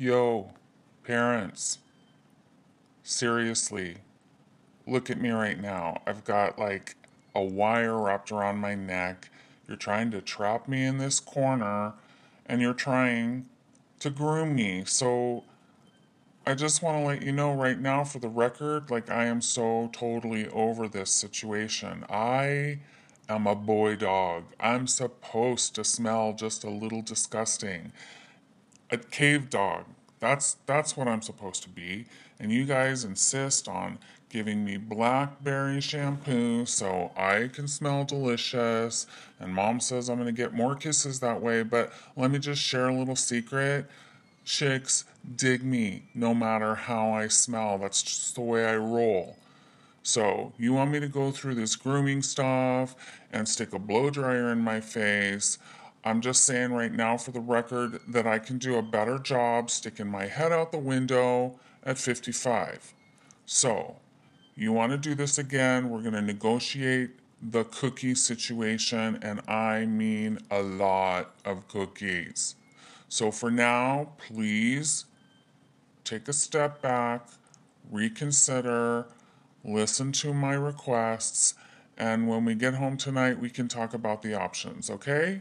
Yo, parents, seriously, look at me right now. I've got like a wire wrapped around my neck. You're trying to trap me in this corner and you're trying to groom me. So I just want to let you know right now for the record, like I am so totally over this situation. I am a boy dog. I'm supposed to smell just a little disgusting. A cave dog. That's that's what I'm supposed to be. And you guys insist on giving me blackberry shampoo so I can smell delicious. And mom says I'm going to get more kisses that way, but let me just share a little secret chicks dig me no matter how I smell. That's just the way I roll. So, you want me to go through this grooming stuff and stick a blow dryer in my face? I'm just saying right now for the record that I can do a better job sticking my head out the window at 55. So, you want to do this again? We're going to negotiate the cookie situation, and I mean a lot of cookies. So for now, please take a step back, reconsider, listen to my requests, and when we get home tonight, we can talk about the options, okay?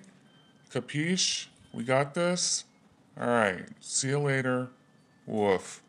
Capiche? We got this? All right. See you later. Woof.